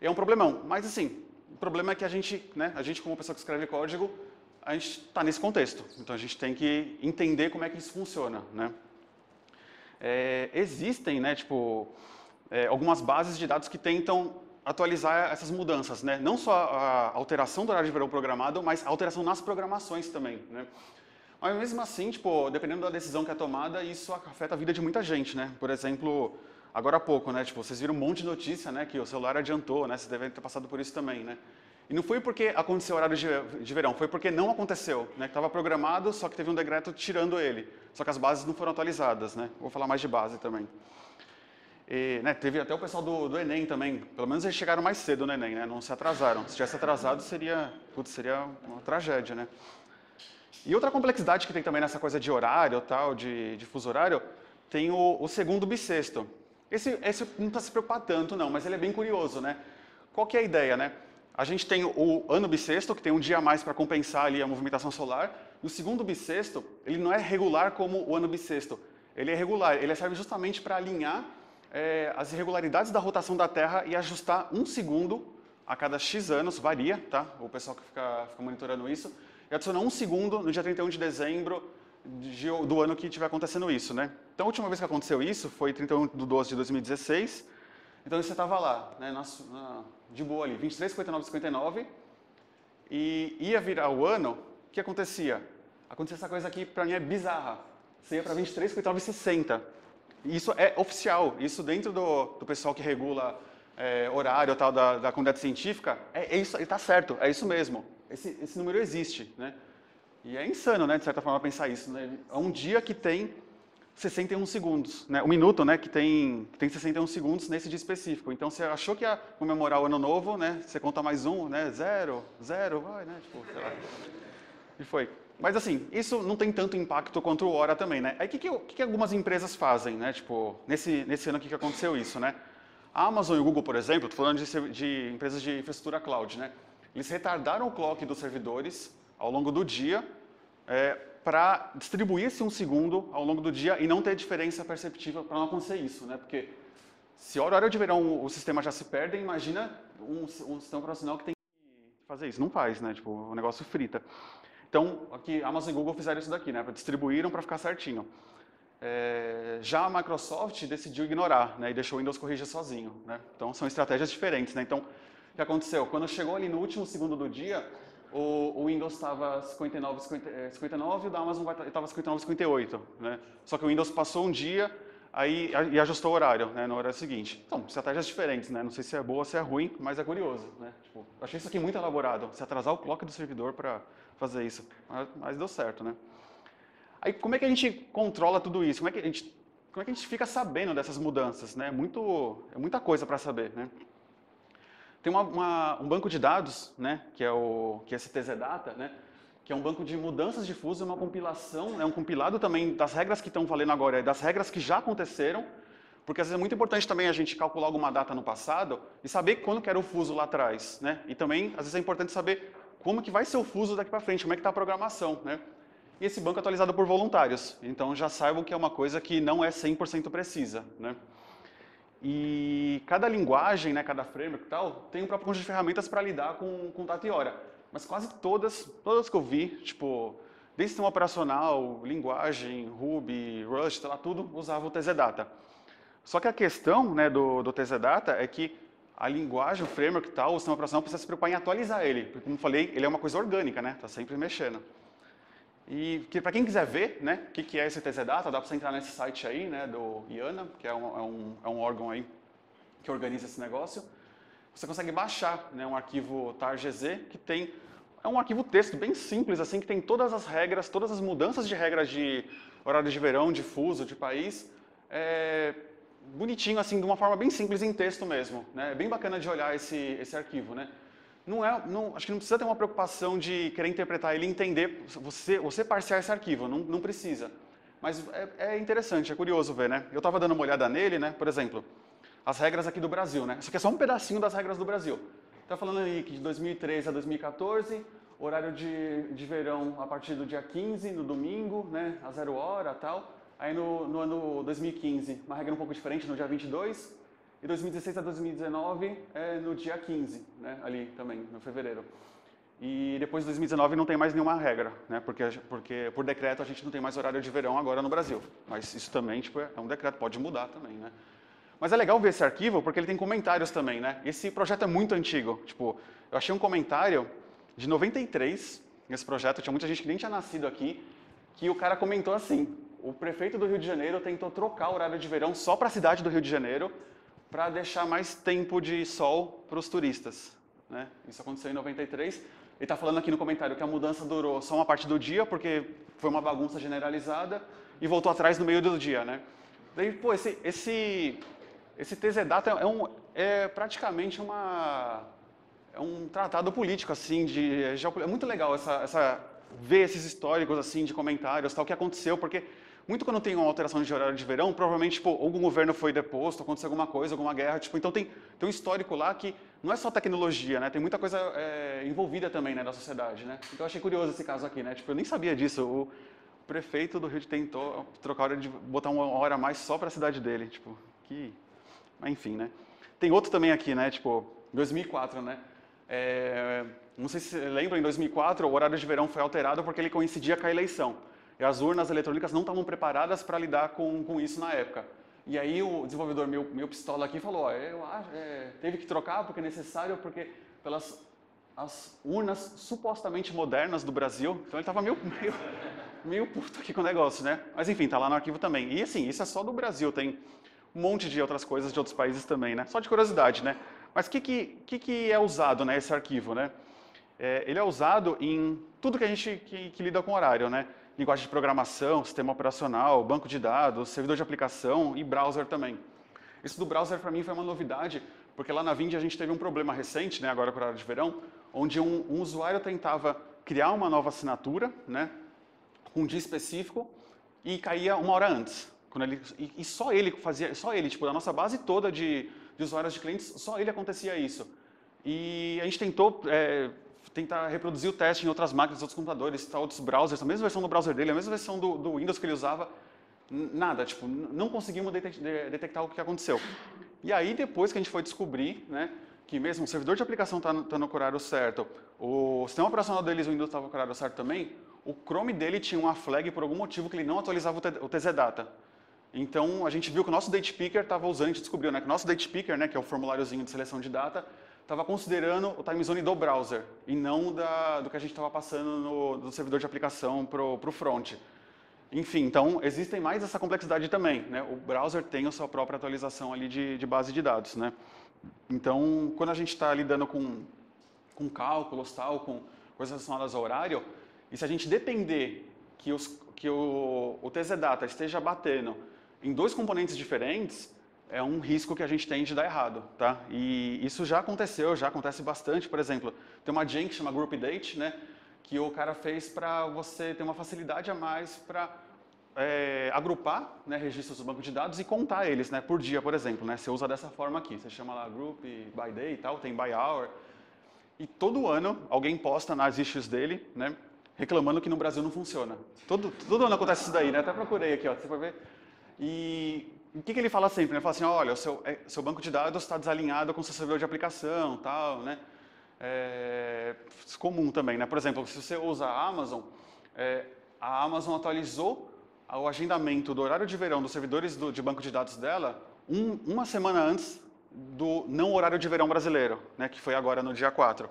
Speaker 1: É um problemão. Mas assim, o problema é que a gente, né, a gente como pessoa que escreve código, a gente está nesse contexto. Então a gente tem que entender como é que isso funciona, né? É, existem, né, tipo, é, algumas bases de dados que tentam atualizar essas mudanças, né? Não só a alteração do horário de verão programado, mas a alteração nas programações também, né? Mas mesmo assim, tipo, dependendo da decisão que é tomada, isso afeta a vida de muita gente, né? Por exemplo, agora há pouco, né? Tipo, vocês viram um monte de notícia, né? Que o celular adiantou, né? Vocês devem ter passado por isso também, né? E não foi porque aconteceu horário de, de verão, foi porque não aconteceu, né? Estava programado, só que teve um decreto tirando ele. Só que as bases não foram atualizadas, né? Vou falar mais de base também. E, né, teve até o pessoal do, do, Enem também. Pelo menos eles chegaram mais cedo no Enem, né? Não se atrasaram. Se tivesse atrasado, seria, putz, seria uma tragédia, né? E outra complexidade que tem também nessa coisa de horário, tal, de, de fuso horário, tem o, o segundo bissexto. Esse, esse não precisa se preocupar tanto, não, mas ele é bem curioso, né? Qual que é a ideia, né? A gente tem o ano bissexto, que tem um dia a mais para compensar ali a movimentação solar. O segundo bissexto, ele não é regular como o ano bissexto. Ele é regular, ele serve justamente para alinhar é, as irregularidades da rotação da Terra e ajustar um segundo a cada X anos, varia, tá? O pessoal que fica, fica monitorando isso, e adiciona um segundo no dia 31 de dezembro de, do ano que estiver acontecendo isso, né? Então, a última vez que aconteceu isso foi 31 de 12 de 2016. Então, você estava lá, né, na, na, de boa ali, 23, 59, 59, e ia virar o ano, o que acontecia? Acontecia essa coisa aqui, para mim, é bizarra. Você ia para 23, 59 60. Isso é oficial, isso dentro do, do pessoal que regula é, horário tal da, da comunidade científica, é, é isso, está certo, é isso mesmo esse, esse número existe, né? E é insano, né, de certa forma, pensar isso. Né? É um dia que tem 61 segundos, né? Um minuto, né, que tem, que tem 61 segundos nesse dia específico. Então, você achou que ia comemorar o ano novo, né? Você conta mais um, né? Zero, zero, vai, né? Tipo, sei lá. E foi. Mas assim, isso não tem tanto impacto quanto o Hora também, né? Aí o que, que, que, algumas empresas fazem, né? Tipo, nesse, nesse ano que, que aconteceu isso, né? A Amazon e o Google, por exemplo, estou falando de, de empresas de infraestrutura cloud, né? Eles retardaram o clock dos servidores ao longo do dia é, para distribuir esse um segundo ao longo do dia e não ter diferença perceptível para não acontecer isso, né? Porque se a hora de verão o sistema já se perde, imagina um, um sistema operacional que tem que fazer isso. Não faz, né? Tipo, o negócio frita. Então, aqui, Amazon e Google fizeram isso daqui, né? Distribuíram para ficar certinho. É, já a Microsoft decidiu ignorar, né? E deixou o Windows corrigir sozinho, né? Então, são estratégias diferentes, né? Então, o que aconteceu? Quando chegou ali no último segundo do dia, o, o Windows estava 59, 50, 59 e o da Amazon estava 59, 58. Né? Só que o Windows passou um dia aí, e ajustou o horário, né, no horário seguinte. Então, estratégias diferentes, né? Não sei se é boa ou se é ruim, mas é curioso, né? Tipo, achei isso aqui muito elaborado. Se atrasar o clock do servidor para fazer isso. Mas, mas, deu certo, né? Aí, como é que a gente controla tudo isso? Como é que a gente, como é que a gente fica sabendo dessas mudanças, né? Muito, é muita coisa para saber, né? Tem uma, uma, um banco de dados, né, que é o que é STZ Data, né, que é um banco de mudanças de fuso, uma compilação, é um compilado também das regras que estão valendo agora, das regras que já aconteceram, Porque às vezes é muito importante também a gente calcular alguma data no passado e saber quando que era o fuso lá atrás, né? E também, às vezes é importante saber como que vai ser o fuso daqui para frente, como é que está a programação, né? E esse banco é atualizado por voluntários, então já saibam que é uma coisa que não é 100% precisa, né? E cada linguagem, né, cada framework e tal, tem um próprio conjunto de ferramentas para lidar com, com data e hora. Mas quase todas, todas que eu vi, tipo, desde sistema operacional, linguagem, Ruby, Rust, lá tudo, usava o TZData. Só que a questão né, do, do TZData é que a linguagem, o framework e tal, o sistema operacional precisa se preocupar em atualizar ele. Porque, como falei, ele é uma coisa orgânica, né? Está sempre mexendo. E que, para quem quiser ver né, o que, que é esse TZData, dá para você entrar nesse site aí, né, do IANA, que é um, é um, é um órgão aí que organiza esse negócio. Você consegue baixar né, um arquivo targz que tem é um arquivo texto bem simples, assim, que tem todas as regras, todas as mudanças de regras de horário de verão, de fuso, de país, é, bonitinho, assim, de uma forma bem simples em texto mesmo. Né? É bem bacana de olhar esse, esse arquivo, né? Não é, não, acho que não precisa ter uma preocupação de querer interpretar ele e entender, você, você parsear esse arquivo, não, não precisa. Mas é, é interessante, é curioso ver, né? Eu estava dando uma olhada nele, né? Por exemplo, as regras aqui do Brasil, né? Isso aqui é só um pedacinho das regras do Brasil. Está falando aí que de 2013 a 2014, horário de, de verão a partir do dia 15, no domingo, né? A zero hora tal. Aí no, no ano 2015, uma regra um pouco diferente, no dia 22 e 2016 a 2019 é no dia 15, né, ali também, no fevereiro. E depois de 2019 não tem mais nenhuma regra, né, porque, porque por decreto a gente não tem mais horário de verão agora no Brasil. Mas isso também tipo, é um decreto, pode mudar também, né. Mas é legal ver esse arquivo porque ele tem comentários também, né. Esse projeto é muito antigo. Tipo, eu achei um comentário de 93 nesse projeto, tinha muita gente que nem tinha nascido aqui, que o cara comentou assim, o prefeito do Rio de Janeiro tentou trocar o horário de verão só para a cidade do Rio de Janeiro para deixar mais tempo de sol para os turistas. Né? Isso aconteceu em 93. Ele está falando aqui no comentário que a mudança durou só uma parte do dia, porque foi uma bagunça generalizada, e voltou atrás no meio do dia. Né? Daí, pô, esse, esse, esse TZ Data é, um, é praticamente uma, é um tratado político, assim, de, é muito legal essa, essa, ver esses históricos, assim, de comentários, tal, que aconteceu, porque muito quando tem uma alteração de horário de verão, provavelmente tipo, algum governo foi deposto, aconteceu alguma coisa, alguma guerra. Tipo, então tem, tem um histórico lá que não é só tecnologia, né? Tem muita coisa é, envolvida também né, da sociedade, né? Então eu achei curioso esse caso aqui, né? Tipo, eu nem sabia disso. O prefeito do Rio tentou trocar a hora de botar uma hora a mais só para a cidade dele. Tipo, que... Mas enfim, né? Tem outro também aqui, né? Tipo, 2004, né? É, não sei se você lembra, em 2004 o horário de verão foi alterado porque ele coincidia com a eleição. E as urnas eletrônicas não estavam preparadas para lidar com, com isso na época. E aí o desenvolvedor meu, meu pistola aqui falou, ó, eu acho, é, teve que trocar porque é necessário, porque pelas as urnas supostamente modernas do Brasil, então ele estava meio, meio, meio puto aqui com o negócio, né? Mas enfim, tá lá no arquivo também. E assim, isso é só do Brasil, tem um monte de outras coisas de outros países também, né? Só de curiosidade, né? Mas o que, que, que, é usado, né, esse arquivo, né? É, ele é usado em tudo que a gente que, que lida com horário, né? Linguagem de programação, sistema operacional, banco de dados, servidor de aplicação e browser também. Isso do browser para mim foi uma novidade, porque lá na Vind a gente teve um problema recente, né, agora para a hora de verão, onde um, um, usuário tentava criar uma nova assinatura, né, com um dia específico, e caía uma hora antes. Quando ele, e, e só ele fazia, só ele, tipo, da nossa base toda de, de usuários de clientes, só ele acontecia isso. E a gente tentou é, tentar reproduzir o teste em outras máquinas, outros computadores, outros browsers, a mesma versão do browser dele, a mesma versão do, do Windows que ele usava, nada, tipo, não conseguimos detectar o que aconteceu. E aí, depois que a gente foi descobrir, né, que mesmo o servidor de aplicação está tá no horário certo, o sistema operacional deles, o Windows, estava no horário certo também, o Chrome dele tinha uma flag por algum motivo que ele não atualizava o TZData. Então, a gente viu que o nosso date picker estava usando, a gente descobriu né, que o nosso date picker, né, que é o formuláriozinho de seleção de data, estava considerando o time zone do browser e não da, do que a gente estava passando no, do servidor de aplicação para o front. Enfim, então existem mais essa complexidade também. Né? O browser tem a sua própria atualização ali de, de base de dados. Né? Então, quando a gente está lidando com, com cálculos, tal, com coisas relacionadas ao horário, e se a gente depender que, os, que o, o TZ-Data esteja batendo em dois componentes diferentes, é um risco que a gente tem de dar errado, tá? E isso já aconteceu, já acontece bastante. Por exemplo, tem uma gen que chama Group Date, né? Que o cara fez para você ter uma facilidade a mais para é, agrupar né, registros do banco de dados e contar eles né, por dia, por exemplo. Né? Você usa dessa forma aqui, você chama lá group by day e tal, tem by hour. E todo ano alguém posta nas issues dele, né, reclamando que no Brasil não funciona. Todo, todo ano acontece isso daí, né? Até procurei aqui, ó, você vai ver. E o que, que ele fala sempre? Ele fala assim, olha, o seu, é, seu banco de dados está desalinhado com o seu servidor de aplicação, tal, né? É, comum também, né? Por exemplo, se você usa a Amazon, é, a Amazon atualizou o agendamento do horário de verão dos servidores do, de banco de dados dela um, uma semana antes do não horário de verão brasileiro, né, que foi agora no dia 4.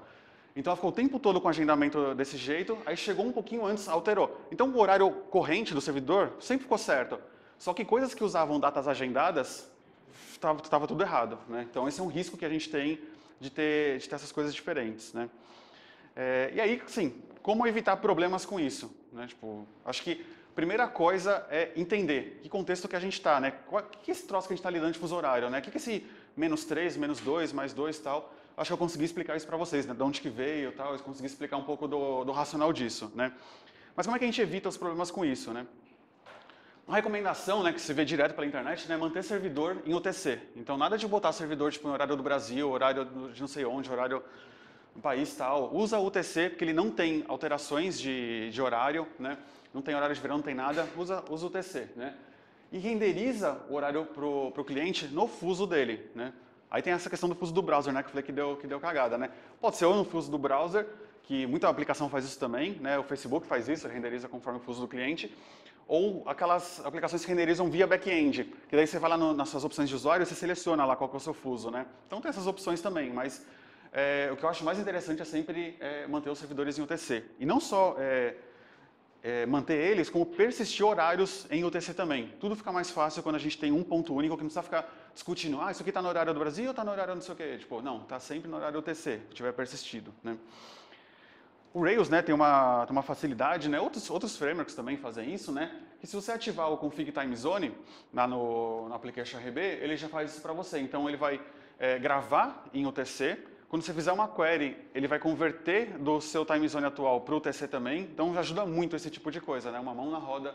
Speaker 1: Então ela ficou o tempo todo com o agendamento desse jeito, aí chegou um pouquinho antes, alterou. Então o horário corrente do servidor sempre ficou certo. Só que coisas que usavam datas agendadas, estava tudo errado. Né? Então esse é um risco que a gente tem de ter, de ter essas coisas diferentes. Né? É, e aí, sim, como evitar problemas com isso? Né? Tipo, acho que a primeira coisa é entender que contexto que a gente está, né? O que é esse troço que a gente está lidando de fuso horário, né? O que é esse menos 3, menos 2, mais 2 e tal? Acho que eu consegui explicar isso para vocês, né? De onde que veio e tal, eu consegui explicar um pouco do, do racional disso, né? Mas como é que a gente evita os problemas com isso, né? Uma recomendação, né, que se vê direto pela internet, né, é manter servidor em UTC. Então, nada de botar servidor tipo, em horário do Brasil, horário de não sei onde, horário no país tal. Usa UTC, porque ele não tem alterações de, de horário, né? não tem horário de verão, não tem nada, usa, usa o TC, né? E renderiza o horário para o cliente no fuso dele, né? Aí tem essa questão do fuso do browser, né? Que eu falei que deu, que deu cagada, né? Pode ser ou no fuso do browser, que muita aplicação faz isso também, né? O Facebook faz isso, renderiza conforme o fuso do cliente. Ou aquelas aplicações que renderizam via back-end, que daí você vai lá no, nas suas opções de usuário e você seleciona lá qual é o seu fuso, né? Então tem essas opções também, mas é, o que eu acho mais interessante é sempre é, manter os servidores em UTC. E não só é, manter eles, como persistir horários em UTC também. Tudo fica mais fácil quando a gente tem um ponto único que não precisa ficar discutindo, ah, isso aqui está no horário do Brasil ou está no horário não sei o quê. Tipo, não, está sempre no horário UTC, se tiver persistido. Né? O Rails né, tem, uma, uma facilidade, né? outros, outros frameworks também fazem isso, né? que se você ativar o config time zone no, no application RB, ele já faz isso para você. Então ele vai é, gravar em UTC, quando você fizer uma query, ele vai converter do seu time zone atual para o TC também, então ajuda muito esse tipo de coisa, né? Uma mão na roda,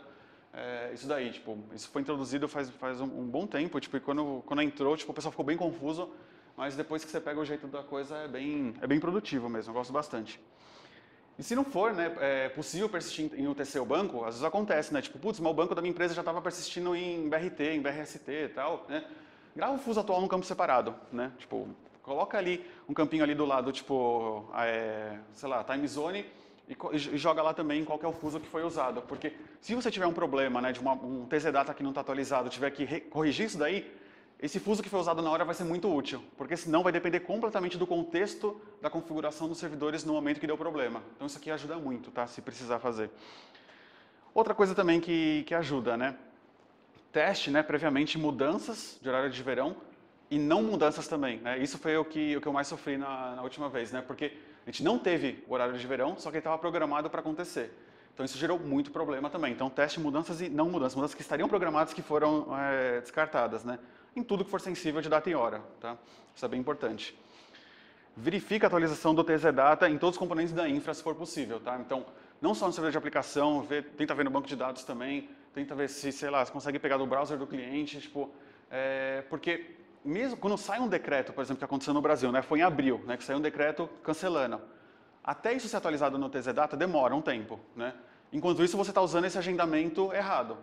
Speaker 1: é, isso daí, tipo, isso foi introduzido faz, faz um, um, bom tempo, tipo, e quando, quando entrou, tipo, o pessoal ficou bem confuso, mas depois que você pega o jeito da coisa, é bem, é bem produtivo mesmo, eu gosto bastante. E se não for né, é possível persistir em UTC o banco, às vezes acontece, né? Tipo, putz, mas o banco da minha empresa já estava persistindo em BRT, em BRST e tal, né? Grava o fuso atual num campo separado, né? Tipo, Coloca ali um campinho ali do lado, tipo, é, sei lá, time zone, e, e, joga lá também qual é o fuso que foi usado. Porque se você tiver um problema né, de uma, um TZ data que não está atualizado, tiver que corrigir isso daí, esse fuso que foi usado na hora vai ser muito útil, porque senão vai depender completamente do contexto da configuração dos servidores no momento que deu problema. Então isso aqui ajuda muito, tá? Se precisar fazer. Outra coisa também que, que ajuda, né? Teste, né, previamente mudanças de horário de verão e não mudanças também. Né? Isso foi o que, o que eu mais sofri na, na, última vez, né? porque a gente não teve o horário de verão, só que estava programado para acontecer. Então isso gerou muito problema também. Então teste mudanças e não mudanças, mudanças que estariam programadas que foram é, descartadas, né? Em tudo que for sensível de data e hora, tá? Isso é bem importante. Verifica a atualização do TZ Data em todos os componentes da infra, se for possível, tá? Então, não só no servidor de aplicação, vê, tenta ver no banco de dados também, tenta ver se, sei lá, se consegue pegar do browser do cliente, tipo, é, porque mesmo quando sai um decreto, por exemplo, que aconteceu no Brasil, né, foi em abril, né, que saiu um decreto cancelando. Até isso ser atualizado no TZ Data demora um tempo. Né? Enquanto isso, você está usando esse agendamento errado.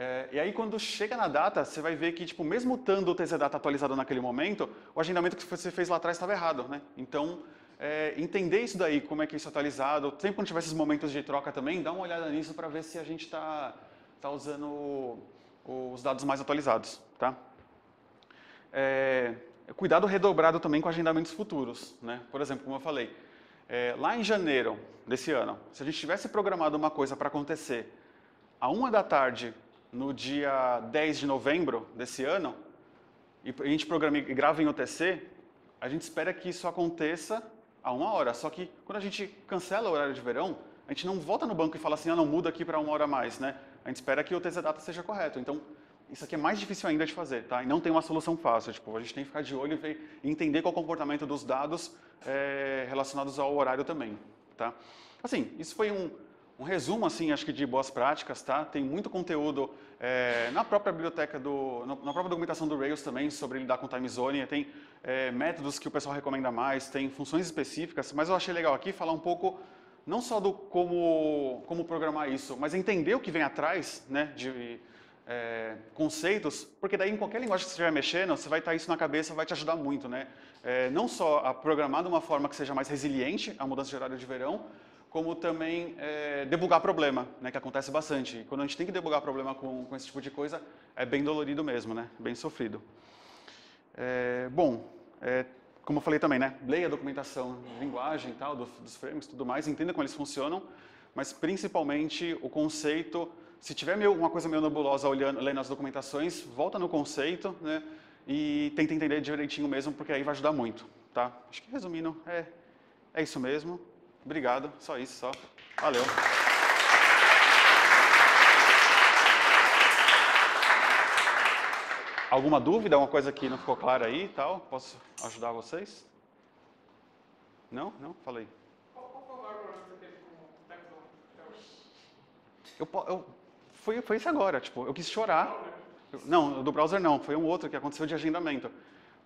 Speaker 1: É, e aí, quando chega na data, você vai ver que, tipo, mesmo estando o TZ Data atualizado naquele momento, o agendamento que você fez lá atrás estava errado. Né? Então, é, entender isso daí, como é que isso é atualizado, sempre quando tiver esses momentos de troca também, dá uma olhada nisso para ver se a gente está tá usando os dados mais atualizados. Tá? é, cuidado redobrado também com agendamentos futuros. Né? Por exemplo, como eu falei, é, lá em janeiro desse ano, se a gente tivesse programado uma coisa para acontecer a uma da tarde no dia 10 de novembro desse ano, e a gente programa e grava em OTC, a gente espera que isso aconteça a uma hora. Só que quando a gente cancela o horário de verão, a gente não volta no banco e fala assim, ah, não, muda aqui para uma hora a mais, né? A gente espera que o TZ Data seja correto. Então, isso aqui é mais difícil ainda de fazer, tá? E não tem uma solução fácil. Tipo, a gente tem que ficar de olho e, entender qual é o comportamento dos dados é, relacionados ao horário também, tá? Assim, isso foi um, um resumo, assim, acho que de boas práticas, tá? Tem muito conteúdo é, na própria biblioteca, do, na própria documentação do Rails também sobre lidar com time zone. Tem é, métodos que o pessoal recomenda mais, tem funções específicas, mas eu achei legal aqui falar um pouco não só do como, como programar isso, mas entender o que vem atrás né, de é, conceitos, porque daí em qualquer linguagem que você estiver mexendo, você vai estar isso na cabeça, vai te ajudar muito. Né? É, não só a programar de uma forma que seja mais resiliente à mudança de horário de verão, como também é, debugar problema, né, que acontece bastante. E quando a gente tem que debugar problema com, com esse tipo de coisa, é bem dolorido mesmo, né, bem sofrido. É, bom, é, como eu falei também, né, leia a documentação linguagem tal, do, dos frames e tudo mais, entenda como eles funcionam, mas principalmente o conceito, se tiver meio, uma coisa meio nebulosa olhando, lendo as documentações, volta no conceito, né, e tenta entender direitinho mesmo, porque aí vai ajudar muito, tá? Acho que resumindo, é, é isso mesmo. Obrigado, só isso, só. Valeu. Alguma dúvida, alguma coisa que não ficou clara aí e tal? Posso ajudar vocês? Não? Não? Falei. Eu, eu, foi, foi isso agora, tipo, eu quis chorar. Não, do browser não, foi um outro que aconteceu de agendamento.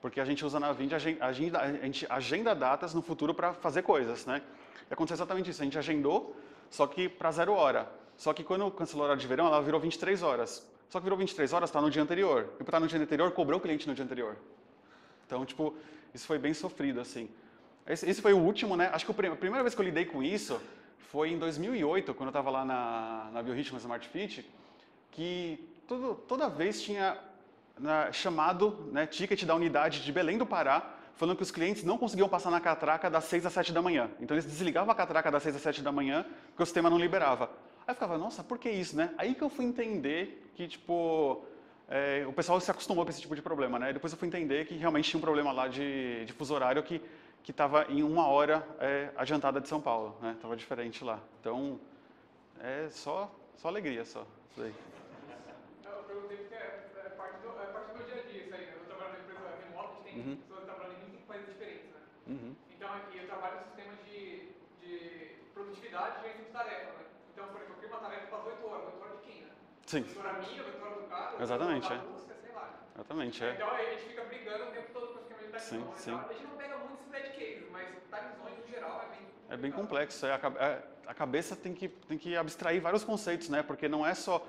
Speaker 1: Porque a gente usa na Vind, a gente agenda datas no futuro para fazer coisas, né? E aconteceu exatamente isso, a gente agendou, só que para zero hora. Só que quando cancelou a hora de verão, ela virou 23 horas. Só que virou 23 horas, está no dia anterior. E para estar no dia anterior, cobrou o cliente no dia anterior. Então, tipo, isso foi bem sofrido, assim. Esse, esse foi o último, né? Acho que o a primeira vez que eu lidei com isso foi em 2008, quando eu estava lá na, na Biorritmo Smart Fit, que toda vez tinha na- chamado, né, ticket da unidade de Belém do Pará, falando que os clientes não conseguiam passar na catraca das 6 às 7 da manhã. Então eles desligavam a catraca das 6 às 7 da manhã, porque o sistema não liberava. Aí eu ficava, nossa, por que isso, né? Aí que eu fui entender que, tipo, é, o pessoal se acostumou com esse tipo de problema, né? E depois eu fui entender que realmente tinha um problema lá de, de fuso horário que que estava em uma hora é, adiantada de São Paulo, né? Tava diferente lá. Então, é só, só alegria, só. Isso aí.
Speaker 2: Eu perguntei porque é, é parte do, é parte do meu dia a dia isso aí, né? Eu trabalho numa empresa remota que tem
Speaker 1: Uhum.
Speaker 2: pessoas trabalhando em 25 países diferentes, né?
Speaker 1: Uhum.
Speaker 2: Então aqui eu trabalho no sistema de, de produtividade e gerenciamento de tarefa, né? Então, por exemplo, eu crio uma tarefa para 8 horas, 8 horas de quem, né?
Speaker 1: Sim,
Speaker 2: 8 horas minha, 8 horas do cara, 8
Speaker 1: Exatamente, é.
Speaker 2: Rússia, sei lá.
Speaker 1: exatamente, é.
Speaker 2: Então a gente fica brigando o tempo todo com de time
Speaker 1: Sim,
Speaker 2: zone
Speaker 1: sim.
Speaker 2: A gente não pega muito esses bad cases, mas time zone no geral é bem
Speaker 1: É bem complexo. É, a, é, a cabeça tem que, tem que abstrair vários conceitos, né? Porque não é só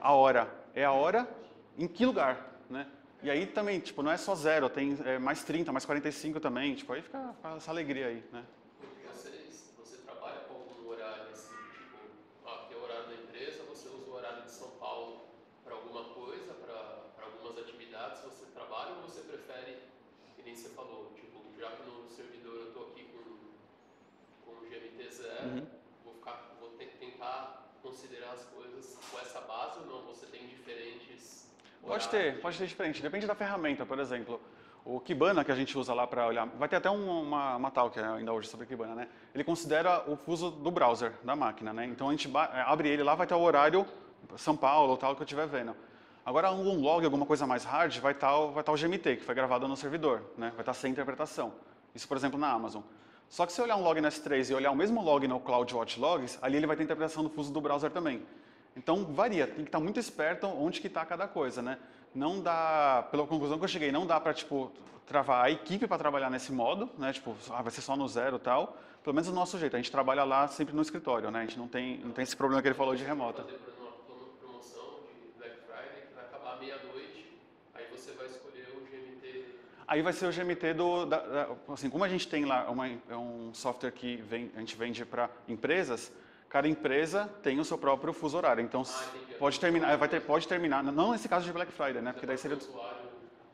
Speaker 1: a hora, é a hora em que lugar, né? E aí também, tipo, não é só zero, tem é, mais 30, mais 45 também, tipo, aí fica essa alegria aí, né?
Speaker 3: Vocês, você trabalha com algum horário assim, tipo, ah, aqui é o horário da empresa, você usa o horário de São Paulo para alguma coisa, para algumas atividades, você trabalha ou você prefere, que nem você falou, tipo, já que no servidor eu estou aqui com, com o GMT zero,
Speaker 1: Uhum.
Speaker 3: vou, ficar, vou te- tentar considerar as coisas com essa base ou não? Você tem diferentes
Speaker 1: Pode ter, pode ter diferente. Depende da ferramenta, por exemplo. O Kibana que a gente usa lá para olhar, vai ter até um- uma, uma talk ainda hoje sobre Kibana, né? Ele considera o fuso do browser da máquina, né? Então a gente é, abre ele lá, vai ter o horário São Paulo ou tal que eu estiver vendo. Agora um log, alguma coisa mais hard, vai estar o, vai o GMT que foi gravado no servidor, né? Vai estar sem interpretação. Isso, por exemplo, na Amazon. Só que se eu olhar um log no S3 e olhar o mesmo log no CloudWatch Logs, ali ele vai ter interpretação do fuso do browser também. Então varia, tem que estar muito esperto onde que está cada coisa, né? Não dá, pela conclusão que eu cheguei, não dá para tipo travar a equipe para trabalhar nesse modo, né? Tipo, ah, vai ser só no zero, tal. Pelo menos do nosso jeito, a gente trabalha lá sempre no escritório, né? A gente não tem, não tem esse problema que ele falou de remota.
Speaker 3: fazer por exemplo, uma promoção de Black Friday que vai acabar meia-noite, aí você vai escolher o GMT.
Speaker 1: Aí vai ser o GMT do, da, da- assim, como a gente tem lá uma, é um software que vem, a gente vende para empresas, cada empresa tem o seu próprio fuso horário. Então
Speaker 3: entendi.
Speaker 1: pode terminar, vai ter, pode terminar, não nesse caso de Black Friday, né? Porque daí seria
Speaker 3: o usuário.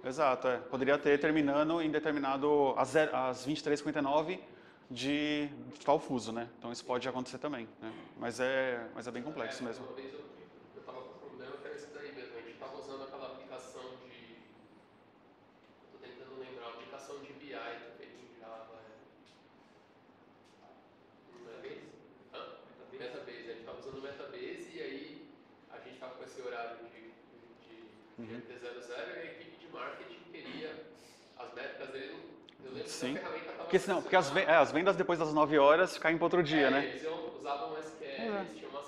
Speaker 1: Exato, é. Poderia ter terminando em determinado às, zero- às 23h59 de, de tal fuso, né? Então isso pode acontecer também, né? Mas é, mas é bem complexo mesmo.
Speaker 3: Uma vez eu, eu tava com problema que era isso daí mesmo. A gente tava usando aquela aplicação de. Eu tô tentando lembrar, uma aplicação de BI que é feita em Java. É... Metabase? Hã? Metabase. A gente tava usando o Metabase e aí a gente tava com esse horário de, de,
Speaker 1: Uhum.
Speaker 3: de GT00 e a equipe de marketing queria as métricas dele. Eu lembro
Speaker 1: Sim. Porque senão, porque as, ven- é, as vendas depois das 9 horas caem para outro dia,
Speaker 3: é,
Speaker 1: né?
Speaker 3: Eles usavam SQL,
Speaker 1: É.
Speaker 3: eles tinham uma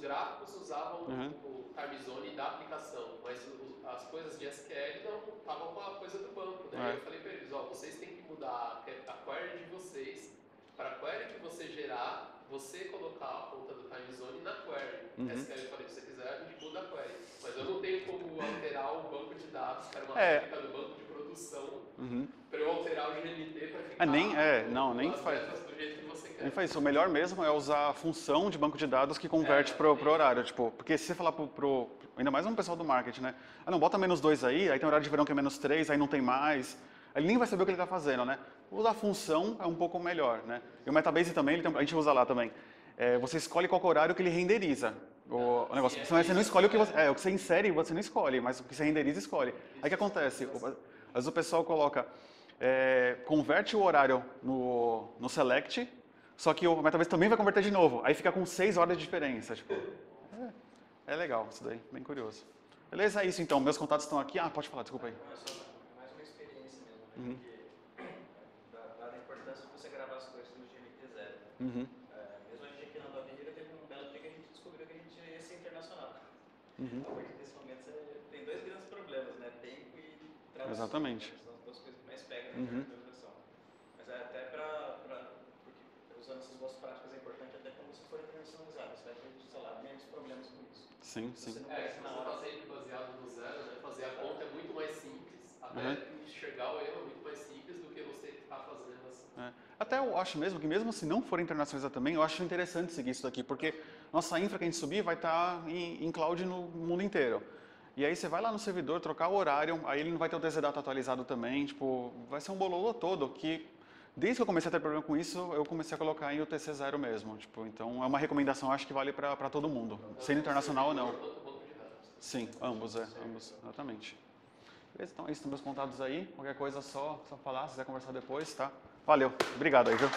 Speaker 3: gráficos usavam
Speaker 1: Uhum.
Speaker 3: o time zone da aplicação, mas o- as coisas de SQL não estavam com a coisa do banco. Daí
Speaker 1: É.
Speaker 3: eu falei para eles, ó, vocês têm que mudar a query de vocês para a query que você gerar, você colocar a ponta do time zone na query.
Speaker 1: Uhum.
Speaker 3: SQL eu falei, se você quiser, a gente muda a query. Mas eu não tenho como alterar o banco de dados, que era uma
Speaker 1: É.
Speaker 3: técnica do banco de produção,
Speaker 1: Uhum.
Speaker 3: Para eu alterar o GNT para ficar
Speaker 1: É, nem- é, não, nem faz.
Speaker 3: metas do jeito que você quer.
Speaker 1: Ele faz isso. O melhor mesmo é usar a função de banco de dados que converte
Speaker 3: É,
Speaker 1: pro, pro horário. Tipo, porque se você falar pro, pro- Ainda mais um pessoal do marketing, né? Ah, não, bota menos dois aí, aí tem horário de verão que é menos três, aí não tem mais. Ele nem vai saber o que ele está fazendo, né? Usar a função é um pouco melhor, né? E o Metabase também, tem- a gente usa lá também. É, você escolhe qual é o horário que ele renderiza. O, o negócio.
Speaker 3: sim, é
Speaker 1: você não escolhe o que você. É, o que você insere, você não escolhe, mas o que você renderiza, escolhe. Aí o que acontece? O- Às vezes o pessoal coloca. É, converte o horário no, no select, só que o Metabase também vai converter de novo. Aí fica com seis horas de diferença. Tipo, é, é legal isso daí, bem curioso. Beleza, é isso então. Meus contatos estão aqui. Ah, pode falar, desculpa aí.
Speaker 4: Não, é só mais uma experiência mesmo?
Speaker 1: Uhum.
Speaker 4: Porque, da- dada a importância de você gravar as coisas no GMT zero.
Speaker 1: Uhum,
Speaker 4: É, mesmo a gente aqui na Nova Avenida, teve um belo dia que a gente descobriu que a gente ia ser internacional.
Speaker 1: uhum.
Speaker 4: A partir desse momento, você tem dois grandes problemas, né? Tempo e tradução.
Speaker 1: Exatamente.
Speaker 4: São as duas coisas que mais pegam
Speaker 1: Uhum.
Speaker 4: Mas é até para, porque usando essas boas práticas é importante até quando você for internacionalizar. Você vai ter, sei lá, menos problemas com isso.
Speaker 1: Sim, sim.
Speaker 4: não
Speaker 3: É, se você está sempre baseado no zero, né? Fazer a conta é muito mais simples, até
Speaker 1: Uhum.
Speaker 3: enxergar o erro é muito mais simples do que você estar fazendo assim.
Speaker 1: É. Até eu acho mesmo que mesmo se não for internacionalizar também, eu acho interessante seguir isso daqui, porque nossa infra que a gente subir vai estar em, em cloud no mundo inteiro. E aí você vai lá no servidor, trocar o horário, aí ele não vai ter o DZ Data atualizado também, tipo, vai ser um bololo todo que desde que eu comecei a ter problema com isso, eu comecei a colocar em UTC 0 mesmo, tipo, então é uma recomendação, acho que vale para todo mundo, sendo internacional ou não. Sim, ambos, é, ambos, exatamente. Beleza, então é isso, meus contatos aí, qualquer coisa só, só falar, se quiser conversar depois, tá? Valeu, obrigado aí, viu?